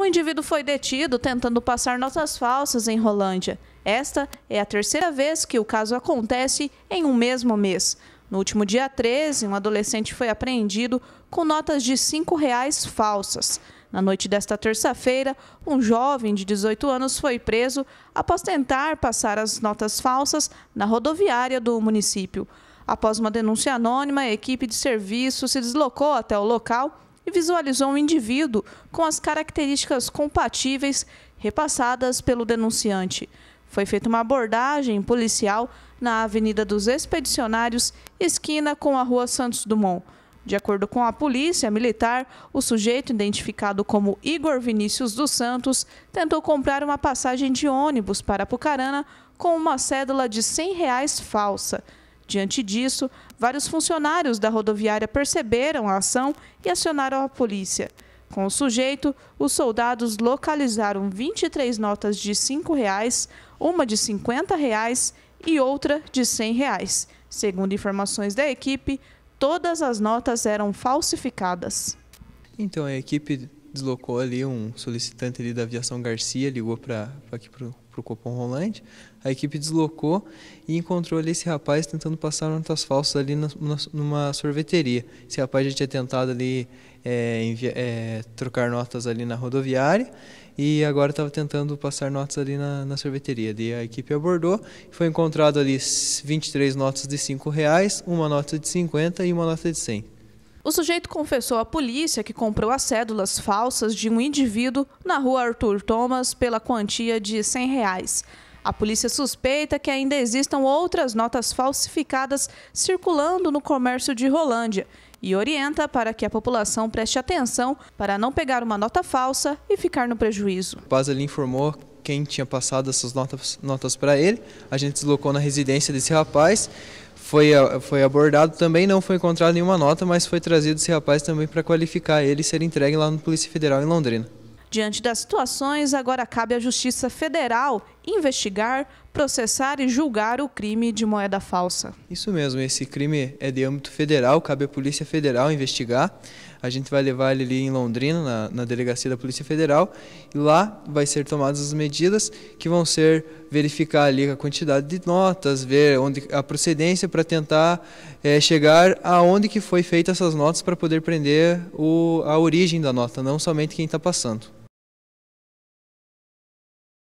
Um indivíduo foi detido tentando passar notas falsas em Rolândia. Esta é a terceira vez que o caso acontece em um mesmo mês. No último dia 13, um adolescente foi apreendido com notas de R$ 5,00 falsas. Na noite desta terça-feira, um jovem de 18 anos foi preso após tentar passar as notas falsas na rodoviária do município. Após uma denúncia anônima, a equipe de serviço se deslocou até o local e visualizou um indivíduo com as características compatíveis repassadas pelo denunciante. Foi feita uma abordagem policial na Avenida dos Expedicionários, esquina com a Rua Santos Dumont. De acordo com a polícia militar, o sujeito, identificado como Igor Vinícius dos Santos, tentou comprar uma passagem de ônibus para Pucarana com uma cédula de 100 reais falsa. Diante disso, vários funcionários da rodoviária perceberam a ação e acionaram a polícia. Com o sujeito, os soldados localizaram 23 notas de 5 reais, uma de 50 reais e outra de 100 reais. Segundo informações da equipe, todas as notas eram falsificadas. Então, a equipe deslocou ali um solicitante ali da aviação Garcia, ligou para aqui para para o Copom Rolante, a equipe deslocou e encontrou ali esse rapaz tentando passar notas falsas ali na, numa sorveteria. Esse rapaz já tinha tentado ali é, envia, é, trocar notas ali na rodoviária e agora estava tentando passar notas ali na, na sorveteria. Daí a equipe abordou, foi encontrado ali 23 notas de 5 reais, uma nota de 50 e uma nota de 100. O sujeito confessou à polícia que comprou as cédulas falsas de um indivíduo na rua Arthur Thomas pela quantia de 100 reais. A polícia suspeita que ainda existam outras notas falsificadas circulando no comércio de Rolândia e orienta para que a população preste atenção para não pegar uma nota falsa e ficar no prejuízo. O Paz ali informou quem tinha passado essas notas, notas para ele. A gente deslocou na residência desse rapaz foi, foi abordado também, não foi encontrada nenhuma nota, mas foi trazido esse rapaz também para qualificar ele e ser entregue lá no Polícia Federal em Londrina. Diante das situações, agora cabe à Justiça Federal investigar, processar e julgar o crime de moeda falsa. Isso mesmo, esse crime é de âmbito federal, cabe à Polícia Federal investigar. A gente vai levar ele ali em Londrina, na, na delegacia da Polícia Federal, e lá vai ser tomadas as medidas que vão ser verificar ali a quantidade de notas, ver onde a procedência para tentar é, chegar aonde que foi feita essas notas para poder prender o, a origem da nota, não somente quem está passando.